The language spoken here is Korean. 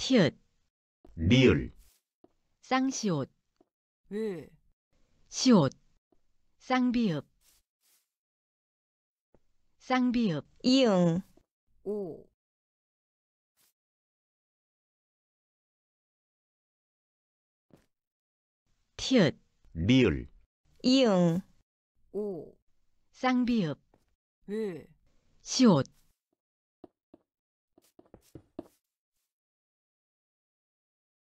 티읕, 리을, 쌍시옷, 왜? 시옷, 쌍비읍, 쌍비읍, 이응, 오, 티읕, 리을, 이응, 오, 쌍비읍, 왜? 시옷,